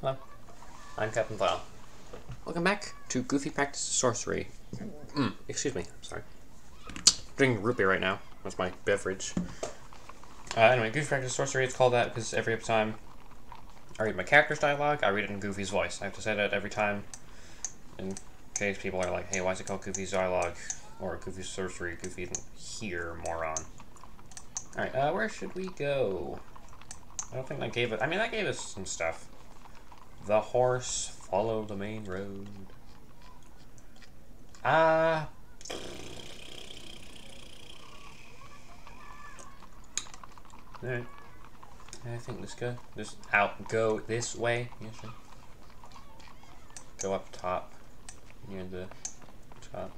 Hello, I'm Captain Vile. Welcome back to Goofy Practice Sorcery. Mm, excuse me, I'm sorry. Drinking root beer right now. That's my beverage. Uh, anyway, Goofy Practice Sorcery, it's called that because every time I read my character's dialogue, I read it in Goofy's voice. I have to say that every time in case people are like, hey, why is it called Goofy's dialogue? Or Goofy's Sorcery, Goofy here, moron. Alright, uh, where should we go? I don't think that gave it. I mean, that gave us some stuff. The horse follow the main road. Ah. Uh, Alright. I think let's go. Just out. Go this way. Yes, sir. Go up top. Near the top.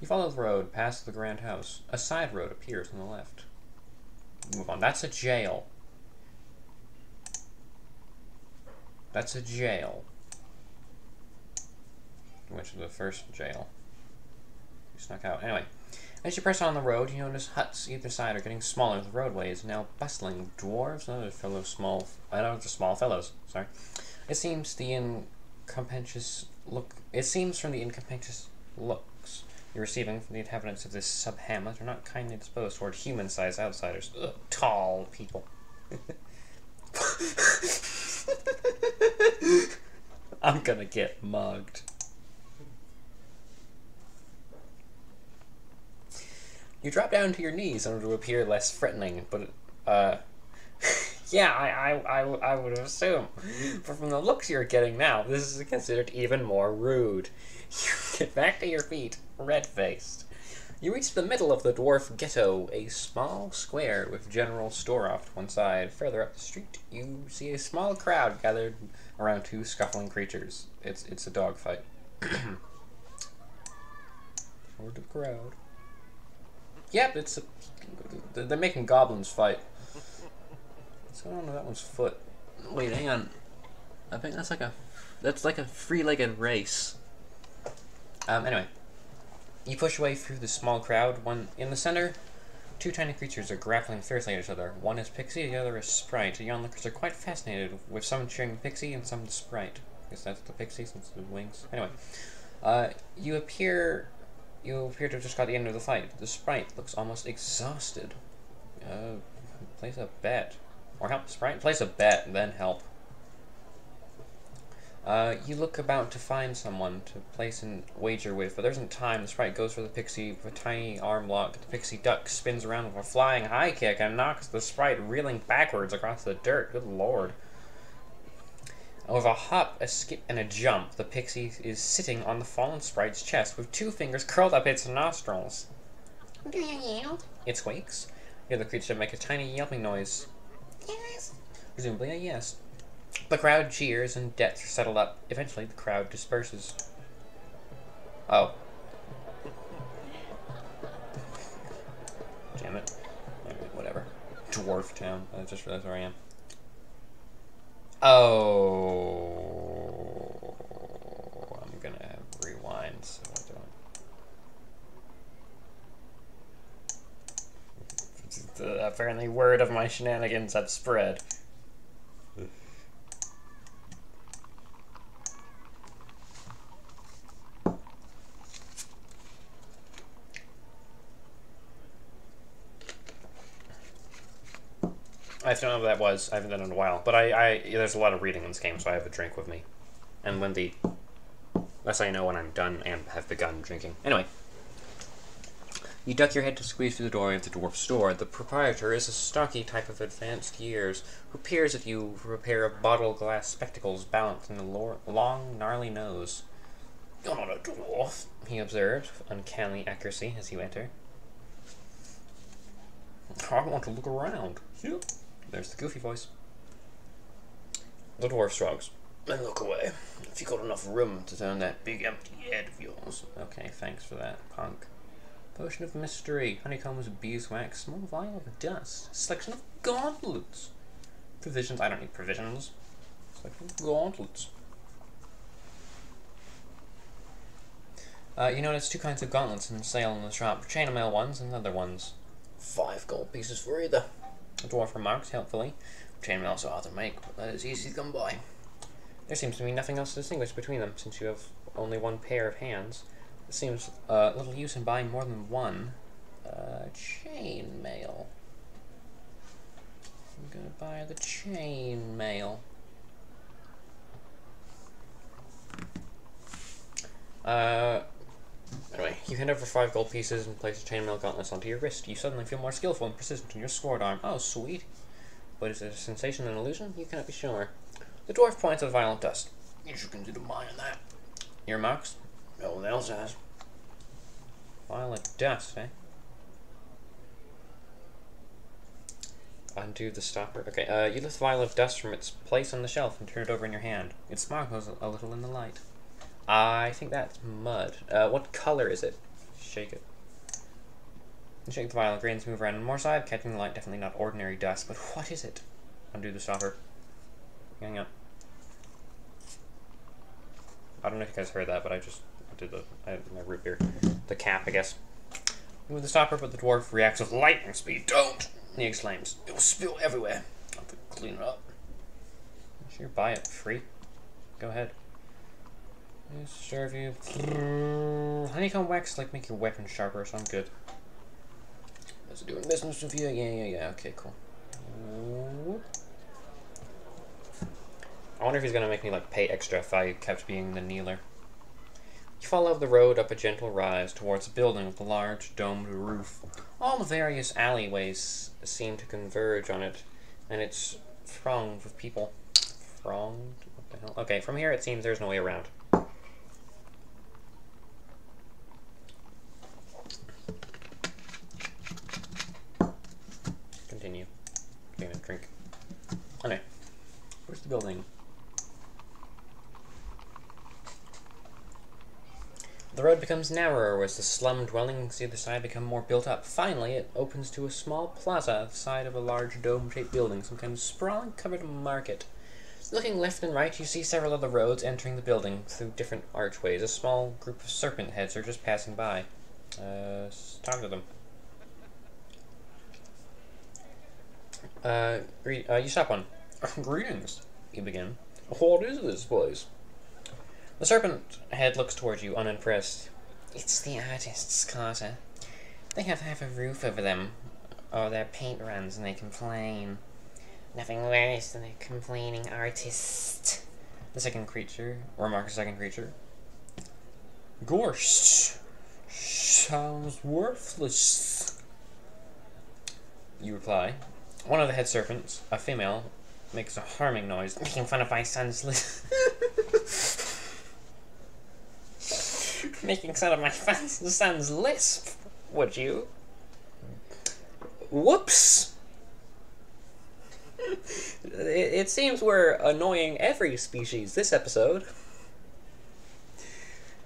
You follow the road past the grand house. A side road appears on the left. Move on. That's a jail. That's a jail. Went to the first jail. You snuck out. Anyway, as you press on the road, you notice huts either side are getting smaller. The roadway is now bustling. Dwarves and other fellow small, small fellows. Sorry. It seems the incompetentious look. It seems from the incompetentious looks you're receiving from the inhabitants of this sub hamlet are not kindly disposed toward human-sized outsiders. Ugh, tall people. I'm gonna get mugged. You drop down to your knees in order to appear less threatening, but, uh, yeah, I, I, I, I would assume. But from the looks you're getting now, this is considered even more rude. You get back to your feet, red-faced. You reach the middle of the dwarf ghetto, a small square with general store off to one side. Further up the street, you see a small crowd gathered around two scuffling creatures. It's it's a dog fight. or the crowd. Yep, it's a, they're making goblins fight. What's going on with that one's foot? Wait, hang on. I think that's like a that's like a three-legged race. Um, anyway, you push your way through the small crowd. One in the center, two tiny creatures are grappling fiercely at each other. One is Pixie, the other is Sprite. The onlookers are quite fascinated with some cheering Pixie and some the Sprite. Guess that's the Pixie since the wings. Anyway, uh, you appear you appear to have just got the end of the fight. The Sprite looks almost exhausted. Uh, place a bet. Or help Sprite? Place a bet, then help. Uh, you look about to find someone to place a wager with, but there isn't time. The sprite goes for the pixie with a tiny arm lock. The pixie duck spins around with a flying high kick and knocks the sprite reeling backwards across the dirt. Good lord. With a hop, a skip, and a jump, the pixie is sitting on the fallen sprite's chest with two fingers curled up its nostrils. Do you yield? It squeaks. You hear the creature make a tiny yelping noise. Yes. Presumably a yes. The crowd cheers and debts are settled up. Eventually, the crowd disperses. Oh. Damn it. Whatever. Dwarf town. I just realized where I am. Oh. I'm gonna rewind so I don't. Apparently word of my shenanigans have spread. I don't know what that was. I haven't done it in a while. But I, I there's a lot of reading in this game, so I have a drink with me. And when the that's I know when I'm done and have begun drinking. Anyway. You duck your head to squeeze through the doorway of the dwarf store. The proprietor is a stocky type of advanced years who peers at you through a pair of bottle glass spectacles balanced in a long, gnarly nose. You're not a dwarf, he observes with uncanny accuracy as you enter. I want to look around. Yep. There's the goofy voice. The dwarf shrugs. Then look away. If you got enough room to turn that big empty head of yours. Okay, thanks for that, punk. Potion of mystery, honeycombs, beeswax, small vial of dust, selection of gauntlets. Provisions, I don't need provisions. Selection of gauntlets. Uh, you notice two kinds of gauntlets in sale in the shop, chainmail ones and leather ones. Five gold pieces for either. Dwarf remarks helpfully. chainmail also hard to make, but that is easy to come by. There seems to be nothing else to distinguish between them, since you have only one pair of hands. It seems uh, little use in buying more than one. Uh, chainmail. I'm gonna buy the chainmail. Uh, anyway, you hand over five gold pieces and place a chainmail gauntlets onto your wrist. You suddenly feel more skillful and persistent in your sword arm. Oh, sweet. But is it a sensation an illusion? You cannot be sure. The dwarf points at violent dust. You should consider mine on that. Earmarks? No one else has. Violet dust, eh? Undo the stopper. Okay, uh, you lift the vial of dust from its place on the shelf and turn it over in your hand. It sparkles a little in the light. I think that's mud. Uh, what color is it? Shake it. Shake the vial, grains move around on more side, catching the light. Definitely not ordinary dust, but what is it? Undo the stopper. Hang on. I don't know if you guys heard that, but I just did the I, my root beer, the cap, I guess. Move the stopper, but the dwarf reacts with lightning speed. Don't! He exclaims. It will spill everywhere. I'll have to clean it up. Sure, buy it free. Go ahead. Yes, serve you. Mm, honeycomb wax, like make your weapon sharper, so I'm good. Is it doing business with you? Yeah, yeah, yeah. Okay, cool. I wonder if he's gonna make me like pay extra if I kept being the kneeler. You follow the road up a gentle rise towards a building with a large domed roof. All the various alleyways seem to converge on it, and it's thronged with people. Thronged? What the hell? Okay, from here it seems there's no way around. Continue. Getting a drink. Anyway, where's the building? The road becomes narrower as the slum dwellings the other side become more built up. Finally, it opens to a small plaza at the side of a large dome-shaped building, some kind of sprawling covered market. Looking left and right, you see several other roads entering the building through different archways. A small group of serpent heads are just passing by. Uh, talk to them. Uh, uh, you stop one. Greetings, you begin. What is this place? The serpent head looks towards you, unimpressed. It's the artists, Carter. They have half a roof over them, or their paint runs, and they complain. Nothing worse than a complaining artist. The second creature, remarks the second creature. Gorse Sounds worthless. You reply. One of the head serpents, a female, makes a harming noise, making fun of my son's making fun of my son's lisp, would you? Whoops! it, it seems we're annoying every species this episode.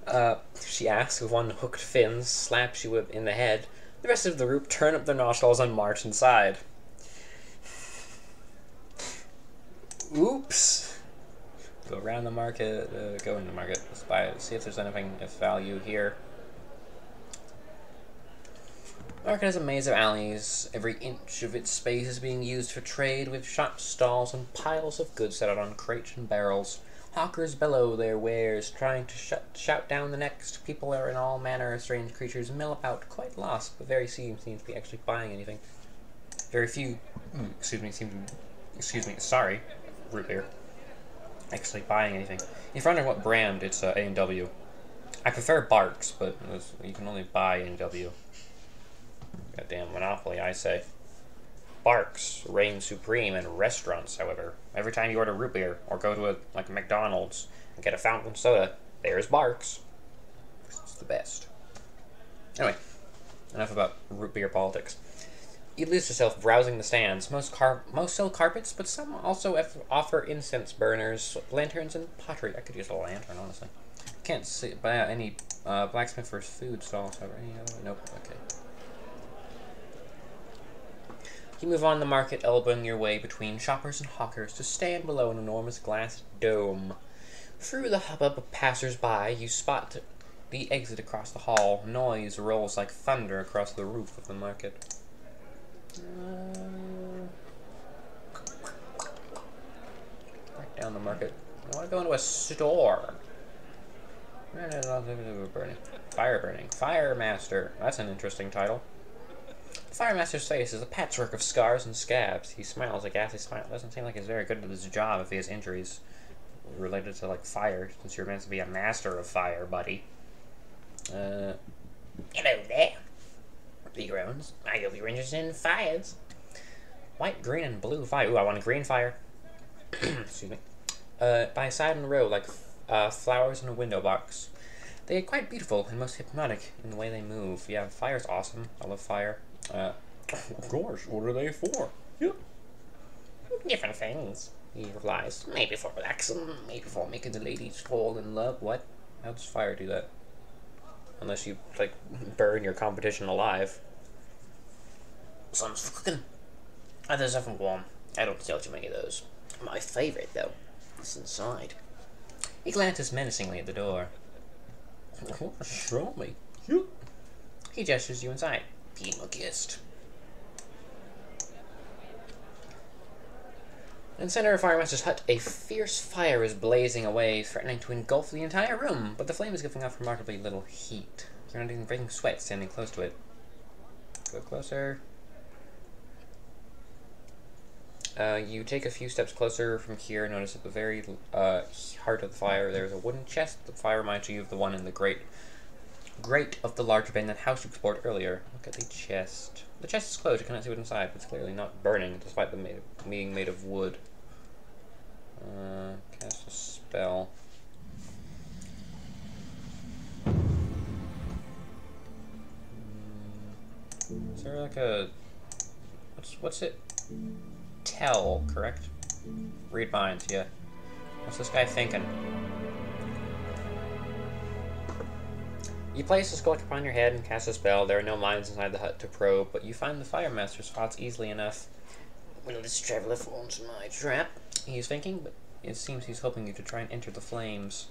Uh, she asks with one hooked fin, slaps you in the head. The rest of the group turn up their nostrils and march inside. Oops. Go around the market, uh, go in the market, let's buy it, see if there's anything of value here. Market has a maze of alleys. Every inch of its space is being used for trade, with shops, stalls, and piles of goods set out on crates and barrels. Hawkers bellow their wares, trying to shut, shout down the next. People are in all manner of strange creatures mill about, quite lost, but very few seem to be actually buying anything. Very few, mm, excuse me, seem to, excuse me, sorry, root beer, actually buying anything. If you're wondering what brand, it's uh, A&W. I prefer Barq's, but was, you can only buy A&W. Goddamn monopoly, I say. Barq's reign supreme in restaurants, however. Every time you order root beer or go to a like McDonald's and get a fountain soda, there's Barq's. It's the best. Anyway, enough about root beer politics. You lose yourself browsing the stands. Most car most sell carpets, but some also offer incense burners, lanterns, and pottery. I could use a lantern, honestly. Can't see buy any uh, blacksmith food stalls. Or Any other? Nope. Okay. You move on the market, elbowing your way between shoppers and hawkers to stand below an enormous glass dome. Through the hubbub of passers-by, you spot the exit across the hall. Noise rolls like thunder across the roof of the market. Uh, on the market. I want to go into a store. Burning. Fire burning. Fire Master. That's an interesting title. Fire Master's face is a patchwork of scars and scabs. He smiles a ghastly smile. Doesn't seem like he's very good at his job if he has injuries related to like fire, since you're meant to be a master of fire, buddy. Uh, Hello there. Groans. I hope you're interested in fires. white, green, and blue fire. Ooh, I want a green fire. Excuse me. Uh, by side in a row, like uh, flowers in a window box. They are quite beautiful and most hypnotic in the way they move. Yeah, fire's awesome. I love fire. Uh, of course, what are they for? Yep. Different things. He replies. Maybe for relaxing, maybe for making the ladies fall in love. What? How does fire do that? Unless you, like, burn your competition alive. Some's for cooking. Others are for warm. I don't sell too many of those. My favorite, though, is inside. He glances menacingly at the door. Show me. He gestures you inside. Be my guest. In center of Firemaster's hut, a fierce fire is blazing away, threatening to engulf the entire room, but the flame is giving off remarkably little heat. You're not even breaking sweat standing close to it. Go closer. Uh, you take a few steps closer from here. Notice at the very uh, heart of the fire, there is a wooden chest. The fire reminds you of the one in the great grate of the large abandoned house you explored earlier. Look at the chest. The chest is closed. You cannot see what's inside, it's clearly not burning, despite the made being made of wood. Uh, cast a spell. Mm, Is there like a what's what's it? Tell, correct? Read minds, yeah. What's this guy thinking? You place the skull upon your head and cast a spell. There are no minds inside the hut to probe, but you find the Fire Master's thoughts easily enough. Will this traveler fall into my trap? He's thinking, but it seems he's hoping you to try and enter the flames.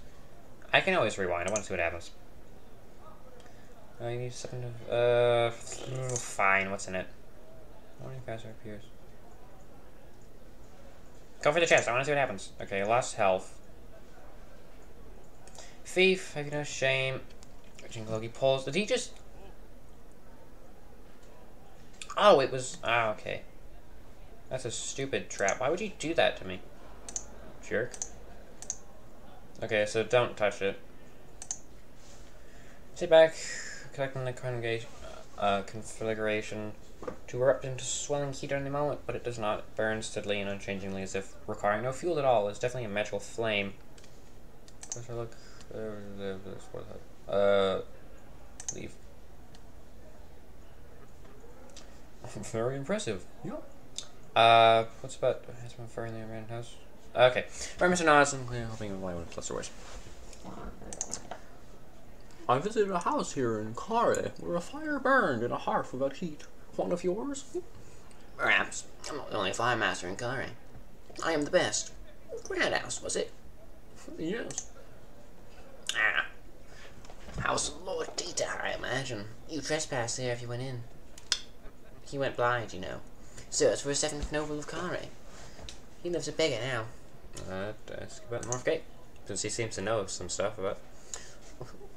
I can always rewind. I want to see what happens. I need something to. Uh, fine. What's in it? Morning faster appears. Go for the chest. I want to see what happens. Okay, lost health. Thief. I no shame. Loki pulls. Did he just? Oh, it was. Ah, okay. That's a stupid trap. Why would you do that to me? Jerk. Okay, so don't touch it. Sit back, collecting the congregation, uh, configuration to erupt into swelling heat at any moment, but it does not. It burns steadily and unchangingly as if requiring no fuel at all. It's definitely a magical flame. Closer look. Uh, leave. Very impressive. Yeah. Uh, what's about has my fur in the abandoned house? Okay, right, Mr. Nods, I'm hoping to play with plus doors. I visited a house here in Kharé where a fire burned and a hearth without heat. One of yours? Perhaps. I'm not the only fire master in Kharé. I am the best. Grand house, was it? Yes. Ah. House of Lord Tita, I imagine. You trespassed there if you went in. He went blind, you know. Search for a seventh noble of Kharé. He lives a beggar now. Uh, ask about Northgate, since he seems to know some stuff about.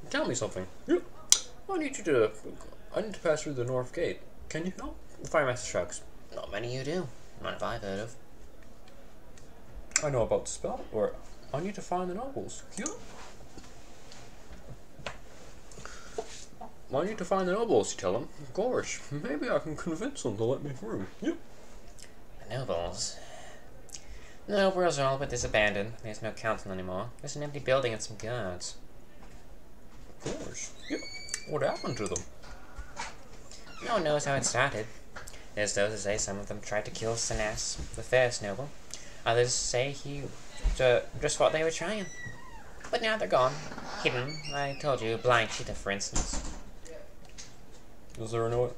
Tell me something. Yeah. I need you to. I need to pass through the North Gate. Can you help? The Firemaster shrugs. Not many you do. None have I've heard of. I know about the spell, or I need to find the nobles. Yeah. I need to find the nobles, you tell them. Gosh, maybe I can convince them to let me through. Yep. The nobles. The nobles are all but disabandoned. There's no council anymore. There's an empty building and some guards. Of course. Yep. What happened to them? No one knows how it started. There's those who say some of them tried to kill Sinas, the first noble. Others say he ju- just thought they were trying. But now they're gone. Hidden. I told you, Blind Cheetah, for instance. Is there no?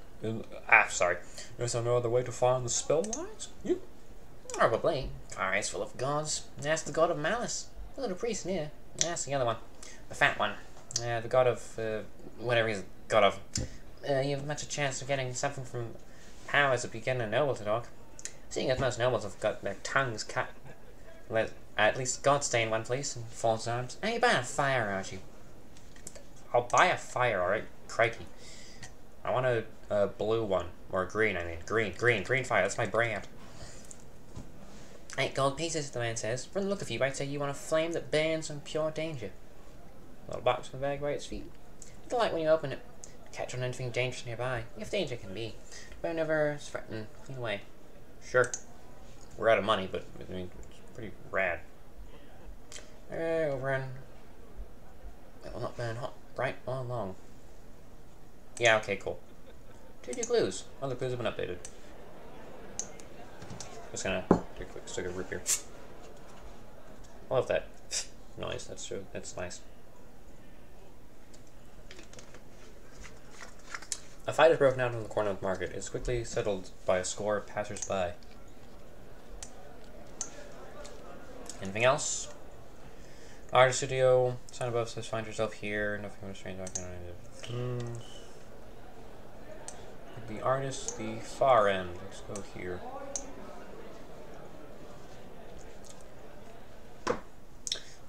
Ah, sorry. Is there no other way to find the spell lines? Yep. Probably. Our is full of gods. That's the god of malice. The little priest near. That's the other one. The fat one. Uh, the god of, uh, whatever he's god of. Uh, you have much a chance of getting something from powers that begin a noble to talk. Seeing as most nobles have got their tongues cut, let, At least God stay in one place and false arms. And you're buying a fire, aren't you? I'll buy a fire, alright? Crikey. I want a, a blue one. Or a green, I mean. Green, green, green fire. That's my brand. Eight gold pieces, the man says. From the look of you, I'd say you want a flame that burns from pure danger. A little box in the bag by its feet. Delight when you open it. Catch on anything dangerous nearby, if danger can be. But never threaten. Clean away. Sure. We're out of money, but I mean, it's pretty rad. Over in. It will not burn hot, bright, or long. Yeah, okay, cool. Two new clues. Well, the clues have been updated. Just gonna do a quick stick of root beer. I love that noise. That's true. That's nice. A fight is broken out in the corner of the market. It is quickly settled by a score of passers-by. Anything else? Art studio. Sign above says find yourself here. Nothing strange. Hmm. The artist, the far end. Let's go here.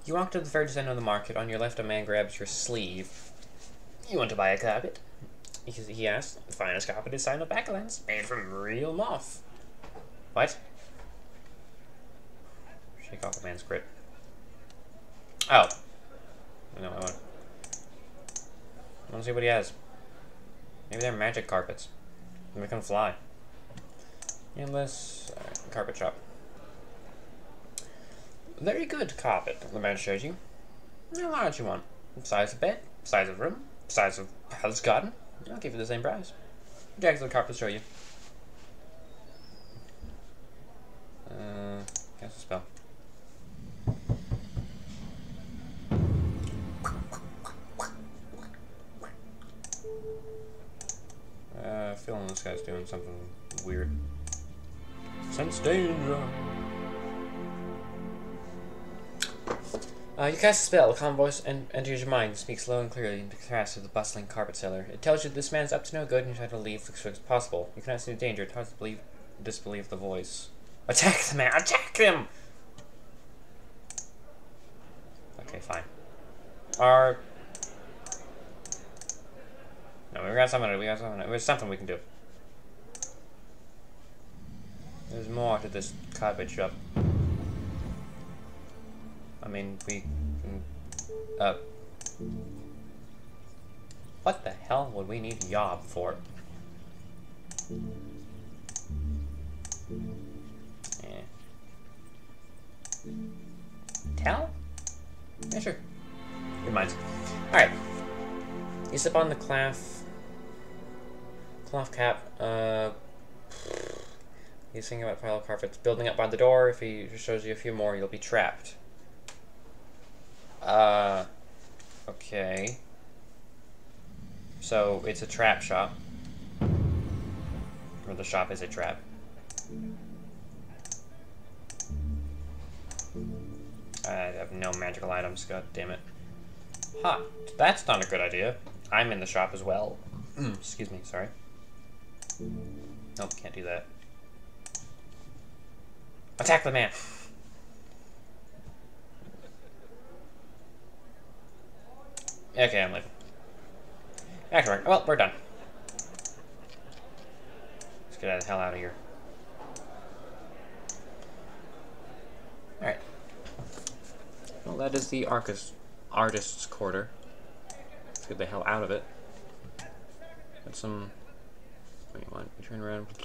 You walk to the furthest end of the market. On your left, a man grabs your sleeve. You want to buy a carpet? He, asks. The finest carpet is Backlands, made from real moth. What? Shake off a man's grip. Oh. No, I want. I want to see what he has. Maybe they're magic carpets. They can fly. Endless uh, carpet shop. Very good carpet, the man shows you. How large you want? Size of bed, size of room, size of house garden. I'll give you the same price. Drags the carpet show you. Uh, cast a spell. Uh, feeling this guy's doing something weird. Sense danger. Uh, you cast a spell. A calm voice en enters your mind, speaks low and clearly in contrast to the bustling carpet seller. It tells you this man's up to no good and you try to leave as quick as possible. You cannot see the danger. It's hard to believe, disbelieve the voice. Attack the man! Attack him! Okay, fine. Our... No, we got something. We got something. There's something we can do. There's more to this carpet shop. I mean, we can, uh, what the hell would we need Yob for? Yeah. Tell? Yeah, sure. Good minds. Alright. You step on the cloth, cloth cap, uh, he's thinking about pile of carpets. Building up by the door, if he shows you a few more, you'll be trapped. Uh, okay. So it's a trap shop. Or the shop is a trap. I have no magical items, god damn it. Ha! Huh, that's not a good idea. I'm in the shop as well. Excuse me, sorry. Nope, can't do that. Attack the man! Okay, I'm leaving. Actually, well, we're done. Let's get out of the hell out of here. Alright. Well, that is the Arcus Artist's Quarter. Let's get the hell out of it. Got some... Wait, what? You turn around...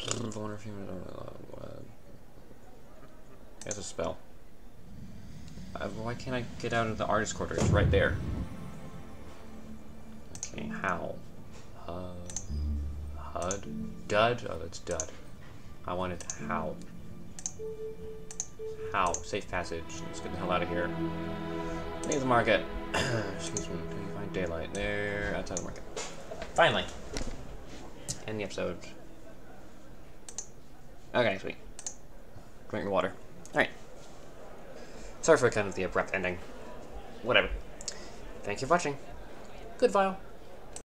That's a spell. Uh, why can't I get out of the Artist's Quarter? It's right there. How? Uh, HUD? Dud? Oh, that's Dud. I wanted how. How? Safe passage. Let's get the hell out of here. Leave the market. Excuse me. Do you find daylight? There, outside the market. Finally. End the episode. Okay, sweet. Drink your water. Alright. Sorry for kind of the abrupt ending. Whatever. Thank you for watching. Good file.